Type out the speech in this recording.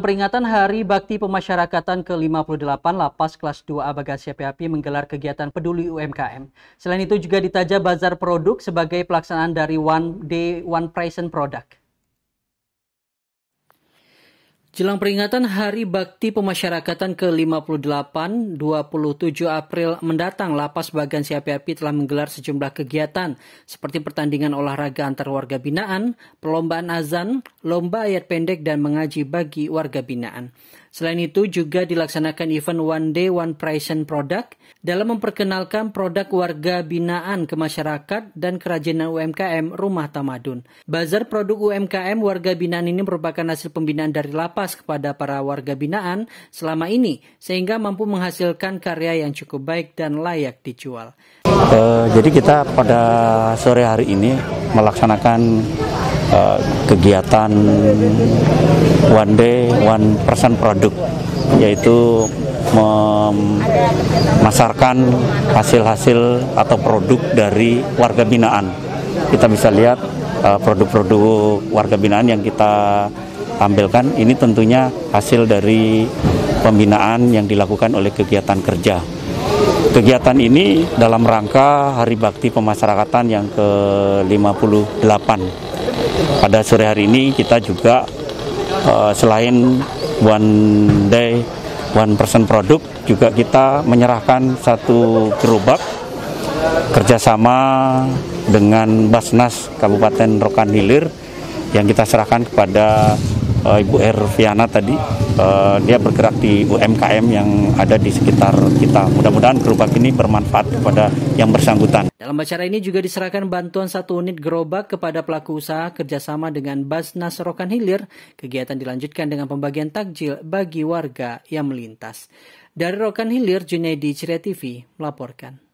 Peringatan Hari Bakti Pemasyarakatan ke-58 Lapas Kelas 2A Bagasi Api menggelar kegiatan peduli UMKM. Selain itu juga ditaja bazar produk sebagai pelaksanaan dari One Day One Price and Product. Jelang peringatan Hari Bakti Pemasyarakatan ke-58, 27 April mendatang, Lapas Bagan Siapi-Api telah menggelar sejumlah kegiatan seperti pertandingan olahraga antar warga binaan, perlombaan azan, lomba ayat pendek, dan mengaji bagi warga binaan. Selain itu juga dilaksanakan event One Day One Price and Product dalam memperkenalkan produk warga binaan ke masyarakat dan kerajinan UMKM Rumah Tamadun. Bazar produk UMKM warga binaan ini merupakan hasil pembinaan dari lapas kepada para warga binaan selama ini sehingga mampu menghasilkan karya yang cukup baik dan layak dijual. Uh, jadi kita pada sore hari ini melaksanakan uh, kegiatan one day one person product yaitu memasarkan hasil-hasil atau produk dari warga binaan. Kita bisa lihat uh, produk-produk warga binaan yang kita tampilkan ini tentunya hasil dari pembinaan yang dilakukan oleh kegiatan kerja. Kegiatan ini dalam rangka Hari Bakti Pemasyarakatan yang ke-58. Pada sore hari ini kita juga uh, selain one day one person produk juga kita menyerahkan satu gerobak kerjasama dengan Basnas Kabupaten Rokan Hilir yang kita serahkan kepada uh, Ibu Erviana tadi uh, dia bergerak di UMKM yang ada di sekitar kita. Mudah-mudahan gerobak ini bermanfaat kepada yang bersangkutan. Dalam acara ini juga diserahkan bantuan satu unit gerobak kepada pelaku usaha kerjasama dengan Basnas Rokan Hilir. Kegiatan dilanjutkan dengan pembagian takjil bagi warga yang melintas. Dari Rokan Hilir, Junaidi Ceria TV melaporkan.